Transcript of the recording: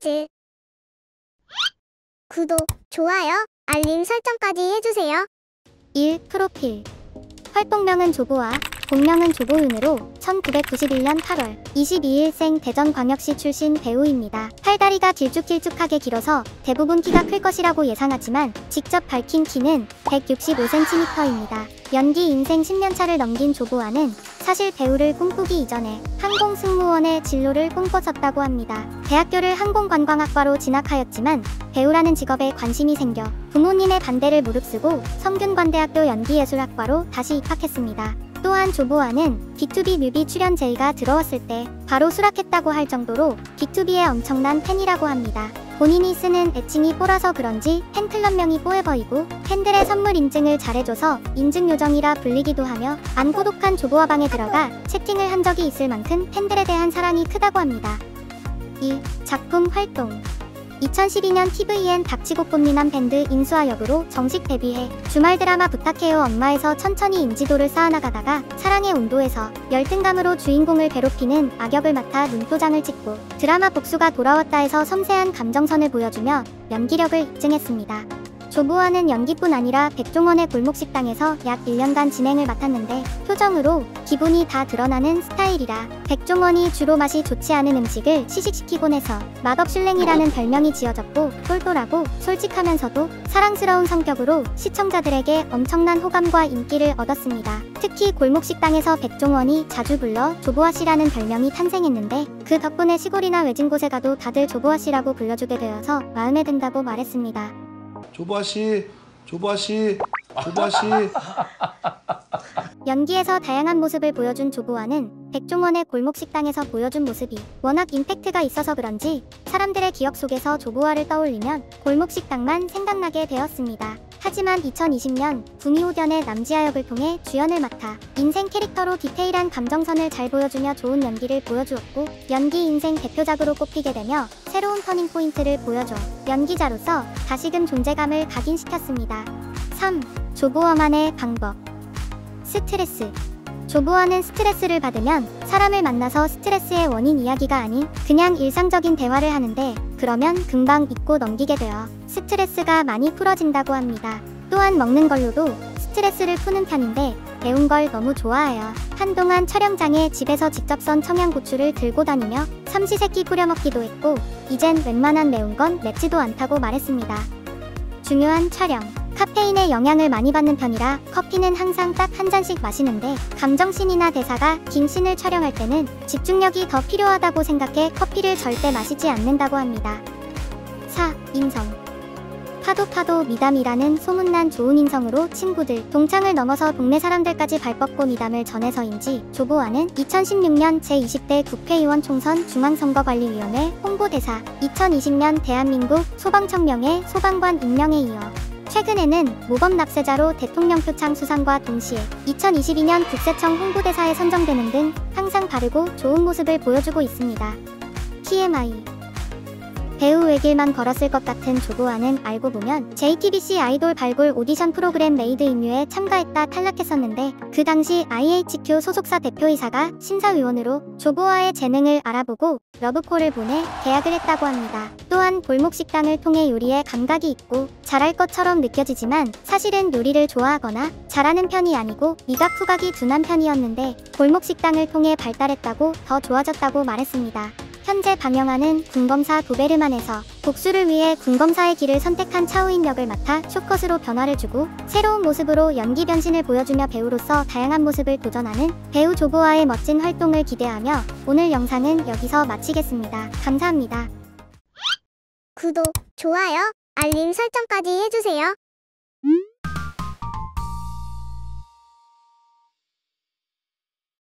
퀴즈. 구독, 좋아요, 알림 설정까지 해주세요. 1. 프로필 활동명은 조보아, 본명은 조보윤으로 1991년 8월 22일생 대전광역시 출신 배우입니다. 팔다리가 길쭉길쭉하게 길어서 대부분 키가 클 것이라고 예상하지만 직접 밝힌 키는 165cm입니다. 연기 인생 10년차를 넘긴 조보아는 사실 배우를 꿈꾸기 이전에 항공승무원의 진로를 꿈꿨었다고 합니다. 대학교를 항공관광학과로 진학하였지만 배우라는 직업에 관심이 생겨 부모님의 반대를 무릅쓰고 성균관대학교 연기예술학과로 다시 입학했습니다. 또한 조보아는 B2B 뮤비 출연 제의가 들어왔을 때 바로 수락했다고 할 정도로 B2B의 엄청난 팬이라고 합니다. 본인이 쓰는 애칭이 뽀라서 그런지 팬클럽명이 뽀에버이고 팬들의 선물 인증을 잘해줘서 인증 요정이라 불리기도 하며 안 고독한 조보아 방에 들어가 채팅을 한 적이 있을 만큼 팬들에 대한 사랑이 크다고 합니다. 2. 작품 활동 2012년 TVN 닥치고 뽐미남 밴드 인수아 역으로 정식 데뷔해 주말 드라마 부탁해요 엄마에서 천천히 인지도를 쌓아나가다가 사랑의 온도에서 열등감으로 주인공을 괴롭히는 악역을 맡아 눈도장을 찍고 드라마 복수가 돌아왔다에서 섬세한 감정선을 보여주며 연기력을 입증했습니다. 조보아는 연기뿐 아니라 백종원의 골목식당에서 약 1년간 진행을 맡았는데 표정으로 기분이 다 드러나는 스타일이라 백종원이 주로 맛이 좋지 않은 음식을 시식시키곤 해서 맛없슐랭이라는 별명이 지어졌고 똘똘하고 솔직하면서도 사랑스러운 성격으로 시청자들에게 엄청난 호감과 인기를 얻었습니다. 특히 골목식당에서 백종원이 자주 불러 조보아 씨라는 별명이 탄생했는데 그 덕분에 시골이나 외진 곳에 가도 다들 조보아 씨라고 불러주게 되어서 마음에 든다고 말했습니다. 조보아 씨, 조보아 씨, 조보아 씨. 연기에서 다양한 모습을 보여준 조보아는 백종원의 골목 식당에서 보여준 모습이 워낙 임팩트가 있어서 그런지 사람들의 기억 속에서 조보아를 떠올리면 골목 식당만 생각나게 되었습니다. 하지만 2020년 구미호견의 남지아 역을 통해 주연을 맡아 인생 캐릭터로 디테일한 감정선을 잘 보여주며 좋은 연기를 보여주었고 연기 인생 대표작으로 꼽히게 되며 새로운 터닝 포인트를 보여줘 연기자로서 다시금 존재감을 각인시켰습니다. 3. 조보아만의 방법 스트레스 조보아는 스트레스를 받으면 사람을 만나서 스트레스의 원인 이야기가 아닌 그냥 일상적인 대화를 하는데 그러면 금방 잊고 넘기게 되어 스트레스가 많이 풀어진다고 합니다. 또한 먹는 걸로도 스트레스를 푸는 편인데 매운 걸 너무 좋아해요. 한동안 촬영장에 집에서 직접 썬 청양고추를 들고 다니며 삼시세끼 뿌려 먹기도 했고 이젠 웬만한 매운 건 맵지도 않다고 말했습니다. 중요한 촬영 카페인의 영향을 많이 받는 편이라 커피는 항상 딱 한 잔씩 마시는데 감정씬이나 대사가 긴 씬을 촬영할 때는 집중력이 더 필요하다고 생각해 커피를 절대 마시지 않는다고 합니다. 4. 인성 파도 파도 미담이라는 소문난 좋은 인성으로 친구들, 동창을 넘어서 동네 사람들까지 발뻗고 미담을 전해서인지 조보아는 2016년 제20대 국회의원 총선 중앙선거관리위원회 홍보대사, 2020년 대한민국 소방청명회 소방관 임명에 이어 최근에는 모범 납세자로 대통령 표창 수상과 동시에 2022년 국세청 홍보대사에 선정되는 등 항상 바르고 좋은 모습을 보여주고 있습니다. TMI 배우 외길만 걸었을 것 같은 조보아는 알고 보면 JTBC 아이돌 발굴 오디션 프로그램 메이드 인 유에 참가했다 탈락했었는데 그 당시 IHQ 소속사 대표이사가 심사위원으로 조보아의 재능을 알아보고 러브콜을 보내 계약을 했다고 합니다. 또한 골목식당을 통해 요리에 감각이 있고 잘할 것처럼 느껴지지만 사실은 요리를 좋아하거나 잘하는 편이 아니고 미각 후각이 둔한 편이었는데 골목식당을 통해 발달했다고 더 좋아졌다고 말했습니다. 현재 방영하는 군검사 도베르만에서 복수를 위해 군검사의 길을 선택한 차우인 역을 맡아 쇼컷으로 변화를 주고 새로운 모습으로 연기 변신을 보여주며 배우로서 다양한 모습을 도전하는 배우 조보아의 멋진 활동을 기대하며 오늘 영상은 여기서 마치겠습니다. 감사합니다. 구독, 좋아요, 알림 설정까지 해주세요.